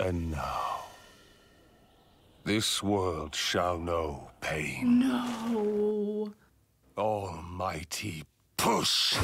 And now, this world shall know pain. No. Almighty push!